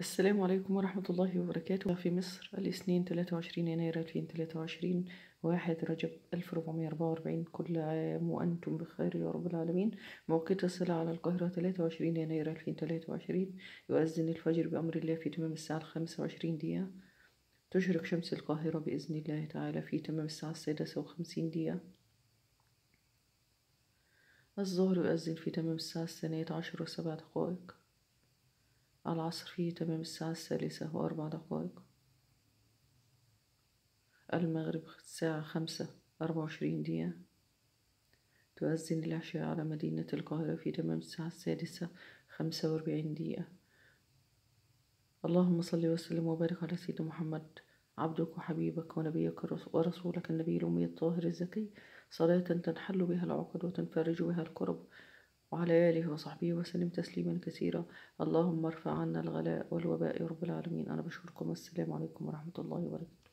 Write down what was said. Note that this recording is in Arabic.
السلام عليكم ورحمة الله وبركاته. في مصر الاثنين 23 يناير 2023 واحد رجب 1444 كل عام وأنتم بخير يا رب العالمين. موقيت الصلاة على القاهرة 23 يناير 2023 يؤذن الفجر بأمر الله في تمام الساعة الخامسة وعشرين دقيقة. تشرق شمس القاهرة بإذن الله تعالى في تمام الساعة السادسة وخمسين دقيقة. الظهر يؤذن في تمام الساعة الثانية عشر وسبع دقائق. العصر في تمام الساعة الثالثة وأربع دقائق. المغرب الساعة خمسة أربعة وعشرين دقيقة. تؤذن العشاء على مدينة القاهرة في تمام الساعة السادسة خمسة وأربعين دقيقة. اللهم صل وسلم وبارك على سيدنا محمد عبدك وحبيبك ونبيك ورسولك النبي الأمي الطاهر الزكي. صلاة تنحل بها العقد وتنفرج بها الكرب وعلى آله وصحبه وسلم تسليما كثيرا. اللهم ارفع عنا الغلاء والوباء يا رب العالمين. أنا بشكركم. والسلام عليكم ورحمة الله وبركاته.